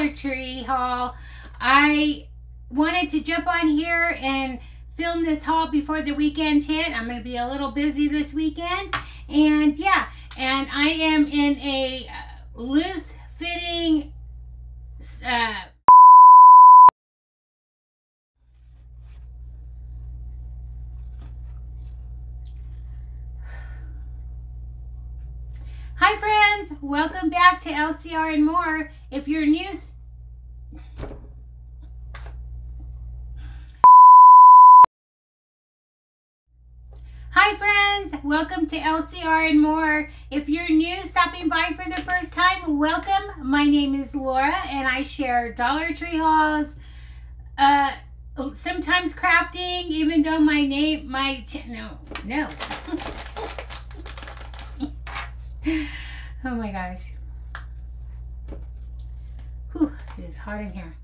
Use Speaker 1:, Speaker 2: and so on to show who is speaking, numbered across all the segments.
Speaker 1: Dollar Tree haul. I wanted to jump on here and film this haul before the weekend hit. I'm going to be a little busy this weekend. And yeah, and I am in a uh, loose fitting uh, Hi friends, welcome back to LCR and more. If you're new Hi welcome to LCR and more. If you're new stopping by for the first time, welcome. My name is Laura and I share Dollar Tree hauls, uh, sometimes crafting, even though my name, my, no, no. oh my gosh. Whew, it is hot in here.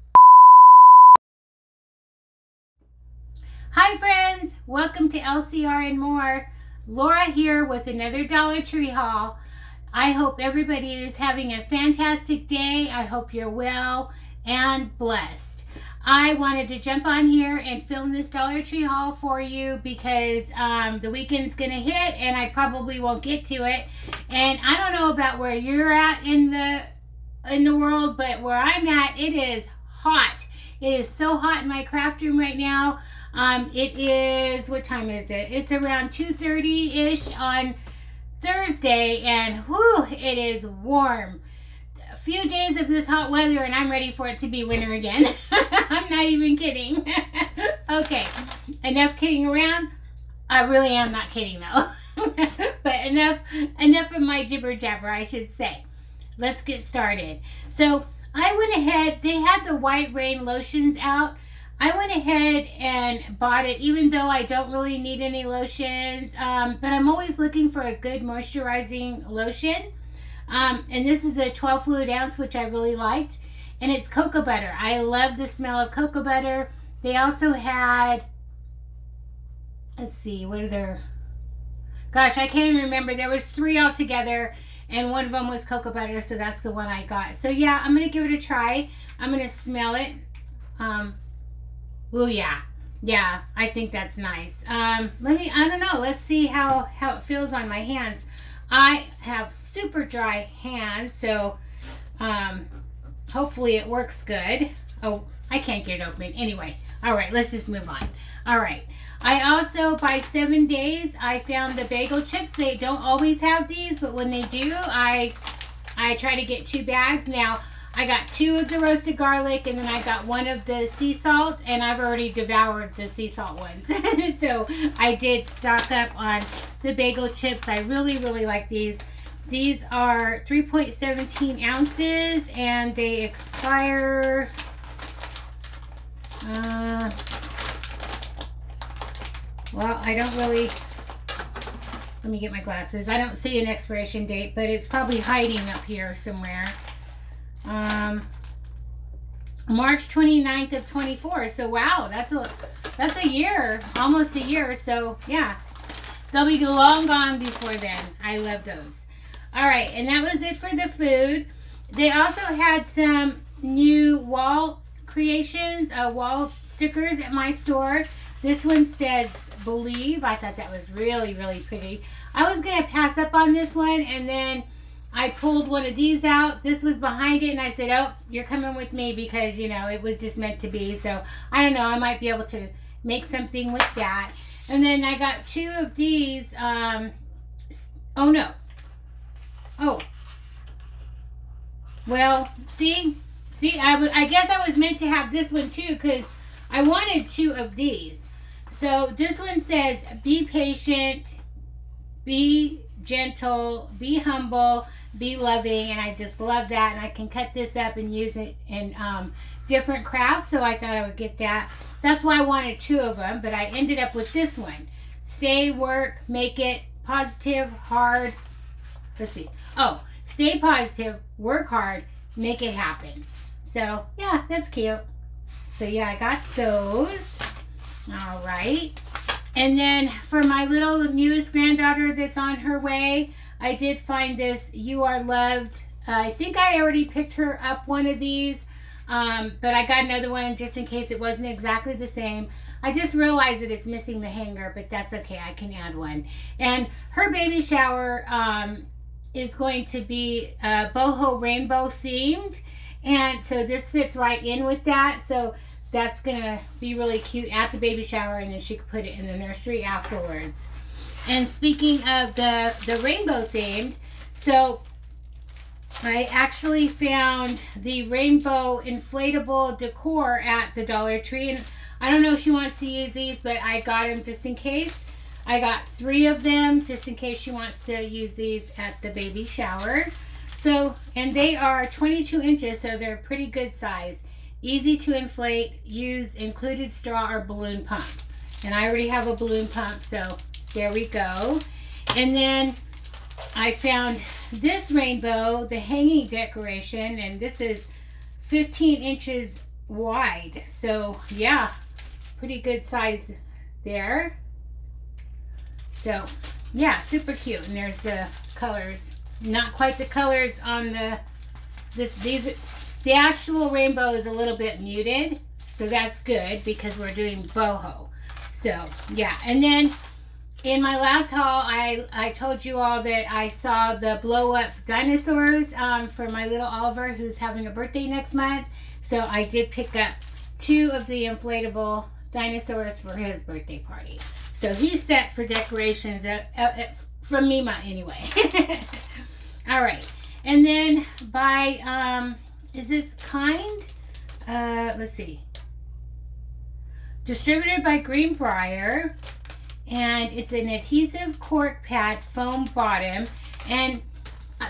Speaker 1: Hi friends, welcome to LCR and more. Laura here with another Dollar Tree haul. I hope everybody is having a fantastic day. I hope you're well and blessed. I wanted to jump on here and film this Dollar Tree haul for you because um, the weekend's going to hit and I probably won't get to it. And I don't know about where you're at in the in the world, but where I'm at, it is hot. It is so hot in my craft room right now. Um, it is, what time is it? It's around 2.30ish on Thursday and whew, it is warm A few days of this hot weather and I'm ready for it to be winter again. I'm not even kidding. okay, enough kidding around. I really am not kidding though. but enough enough of my jibber jabber, I should say. Let's get started. So I went ahead, they had the white rain lotions out. I went ahead and bought it, even though I don't really need any lotions. Um, but I'm always looking for a good moisturizing lotion. Um, and this is a 12 fluid ounce, which I really liked. And it's cocoa butter. I love the smell of cocoa butter. They also had, let's see, what are their, gosh, I can't even remember. There was three altogether and one of them was cocoa butter, so that's the one I got. So yeah, I'm going to give it a try. I'm going to smell it. Um, oh yeah. Yeah, I think that's nice. Um, let me, I don't know. Let's see how, how it feels on my hands. I have super dry hands, so um, hopefully it works good. Oh, I can't get it open. Anyway, all right, let's just move on. All right. I also, by seven days, I found the bagel chips. They don't always have these, but when they do, I I try to get two bags. Now, I got two of the roasted garlic and then I got one of the sea salt and I've already devoured the sea salt ones. so I did stock up on the bagel chips. I really, really like these. These are 3.17 ounces and they expire... Uh, well, I don't really... Let me get my glasses. I don't see an expiration date, but it's probably hiding up here somewhere um, March 29th of 24. So wow, that's a that's a year, almost a year. So yeah, they'll be long gone before then. I love those. All right, and that was it for the food. They also had some new wall creations, uh, wall stickers at my store. This one says believe. I thought that was really, really pretty. I was going to pass up on this one and then I pulled one of these out. This was behind it, and I said, oh, you're coming with me because, you know, it was just meant to be. So, I don't know. I might be able to make something with that. And then I got two of these. Um, oh, no. Oh. Well, see? See, I, I guess I was meant to have this one, too, because I wanted two of these. So, this one says, be patient, be gentle, be humble, be loving and I just love that and I can cut this up and use it in um, different crafts so I thought I would get that. That's why I wanted two of them but I ended up with this one. Stay work make it positive hard let's see. Oh stay positive work hard make it happen. So yeah that's cute. So yeah I got those. All right. And then for my little newest granddaughter that's on her way I did find this You Are Loved I think I already picked her up one of these, um, but I got another one just in case it wasn't exactly the same. I just realized that it's missing the hanger, but that's okay. I can add one. And her baby shower um, is going to be uh, boho rainbow themed. And so this fits right in with that. So that's going to be really cute at the baby shower and then she could put it in the nursery afterwards. And speaking of the, the rainbow themed, so I actually found the rainbow inflatable decor at the Dollar Tree. And I don't know if she wants to use these, but I got them just in case. I got three of them just in case she wants to use these at the baby shower. So, and they are 22 inches, so they're pretty good size. Easy to inflate, use included straw or balloon pump. And I already have a balloon pump, so there we go. And then I found this rainbow, the hanging decoration, and this is 15 inches wide. So yeah, pretty good size there. So yeah, super cute. And there's the colors. Not quite the colors on the, this, these, the actual rainbow is a little bit muted. So that's good because we're doing boho. So yeah, and then in my last haul, I, I told you all that I saw the blow up dinosaurs um, for my little Oliver who's having a birthday next month. So I did pick up two of the inflatable dinosaurs for his birthday party. So he's set for decorations at, at, at, from Mima anyway. All right. And then by, um, is this Kind? Uh, let's see. Distributed by Greenbrier. And it's an adhesive cork pad foam bottom. And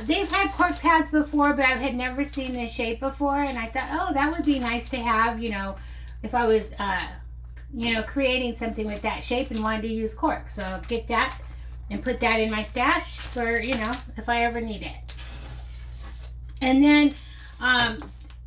Speaker 1: they've had cork pads before, but I had never seen this shape before. And I thought, oh, that would be nice to have, you know, if I was uh, you know, creating something with that shape and wanted to use cork. So I'll get that and put that in my stash for, you know, if I ever need it. And then um,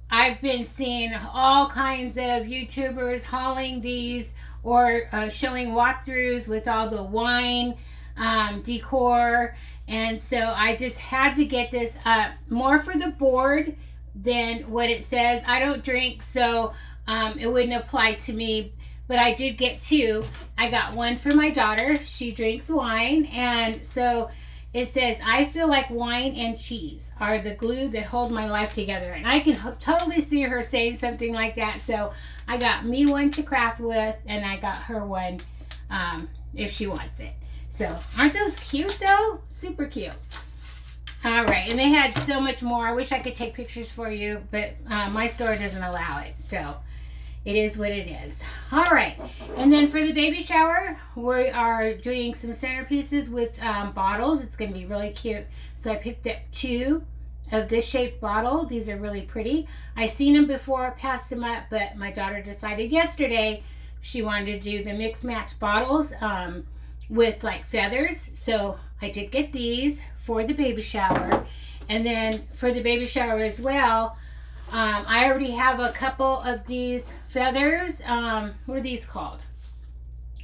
Speaker 1: I've been seeing all kinds of YouTubers hauling these or uh, showing walkthroughs with all the wine um, decor. And so I just had to get this uh, more for the board than what it says. I don't drink, so um, it wouldn't apply to me but I did get two. I got one for my daughter. She drinks wine. And so it says, I feel like wine and cheese are the glue that hold my life together. And I can totally see her saying something like that. So I got me one to craft with, and I got her one um, if she wants it. So aren't those cute though? Super cute. All right, and they had so much more. I wish I could take pictures for you, but uh, my store doesn't allow it. So it is what it is. All right, and then for the baby shower, we are doing some centerpieces with um, bottles. It's going to be really cute. So I picked up two of this shaped bottle. These are really pretty. I've seen them before, passed them up, but my daughter decided yesterday she wanted to do the mix match bottles um, with like feathers. So I did get these for the baby shower. And then for the baby shower as well, um, I already have a couple of these feathers. Um, what are these called?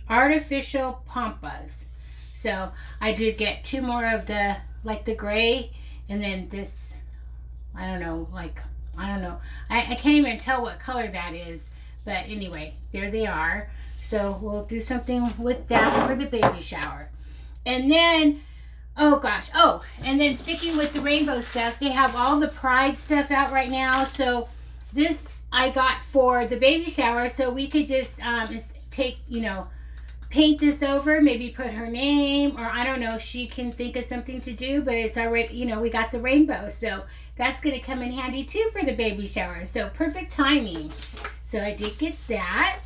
Speaker 1: Artificial pampas. So I did get two more of the, like the gray, and then this, I don't know, like, I don't know. I, I can't even tell what color that is. But anyway, there they are. So we'll do something with that for the baby shower. And then Oh gosh. Oh, and then sticking with the rainbow stuff, they have all the pride stuff out right now. So this I got for the baby shower. So we could just um, take, you know, paint this over, maybe put her name, or I don't know, she can think of something to do, but it's already, you know, we got the rainbow. So that's going to come in handy too for the baby shower. So perfect timing. So I did get that.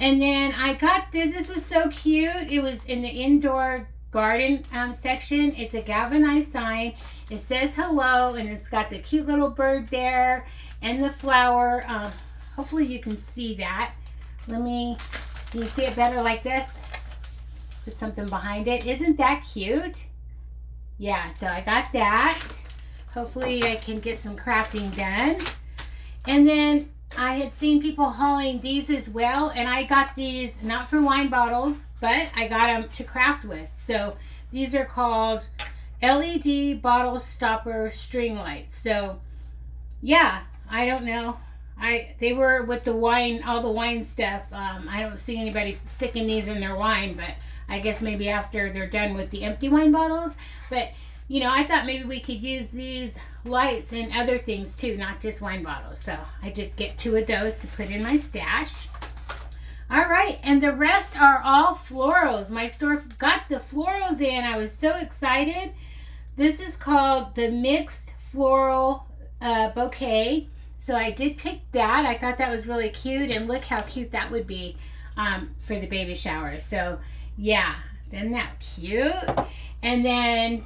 Speaker 1: And then I got this. This was so cute. It was in the indoor garden um, section. It's a galvanized sign. It says hello and it's got the cute little bird there and the flower. Um, hopefully you can see that. Let me, can you see it better like this? Put something behind it. Isn't that cute? Yeah, so I got that. Hopefully I can get some crafting done. And then I had seen people hauling these as well, and I got these not for wine bottles, but I got them to craft with. So these are called LED bottle stopper string lights. So, yeah, I don't know. I they were with the wine, all the wine stuff. Um, I don't see anybody sticking these in their wine, but I guess maybe after they're done with the empty wine bottles. But you know, I thought maybe we could use these lights and other things too, not just wine bottles. So I did get two of those to put in my stash. All right, and the rest are all florals. My store got the florals in. I was so excited. This is called the Mixed Floral uh, Bouquet. So I did pick that. I thought that was really cute, and look how cute that would be um, for the baby shower. So yeah, isn't that cute? And then,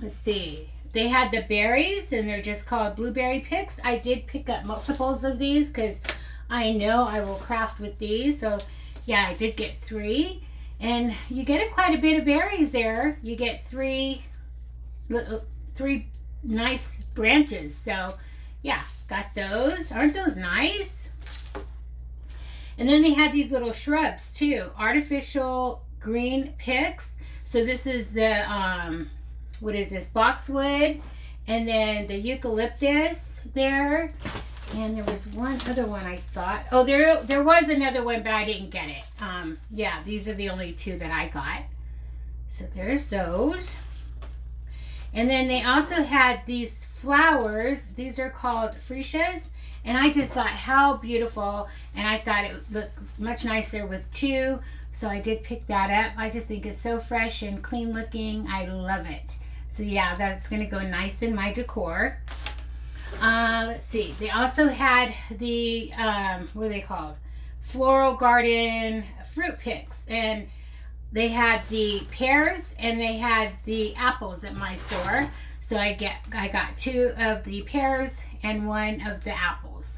Speaker 1: let's see, they had the berries, and they're just called blueberry picks. I did pick up multiples of these because I know I will craft with these. So yeah, I did get three. And you get a, quite a bit of berries there. You get three, little, three nice branches. So yeah, got those. Aren't those nice? And then they had these little shrubs too. Artificial green picks. So this is the, um, what is this, boxwood. And then the eucalyptus there. And there was one other one I thought. Oh, there there was another one, but I didn't get it. Um, yeah, these are the only two that I got. So there's those. And then they also had these flowers. These are called freesias. And I just thought how beautiful. And I thought it would look much nicer with two. So I did pick that up. I just think it's so fresh and clean looking. I love it. So yeah, that's going to go nice in my decor. Uh, let's see. They also had the, um, what are they called? Floral Garden fruit picks. And they had the pears and they had the apples at my store. So I get I got two of the pears and one of the apples.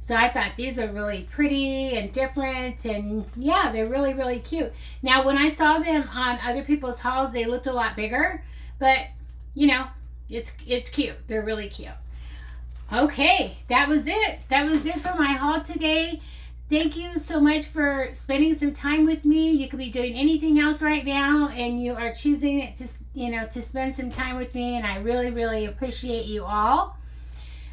Speaker 1: So I thought these are really pretty and different and yeah, they're really, really cute. Now when I saw them on other people's hauls, they looked a lot bigger, but you know, it's it's cute. They're really cute. Okay, that was it. That was it for my haul today. Thank you so much for spending some time with me. You could be doing anything else right now and you are choosing to, you know, to spend some time with me and I really, really appreciate you all.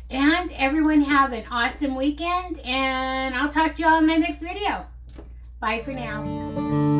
Speaker 1: And everyone have an awesome weekend and I'll talk to you all in my next video. Bye for now.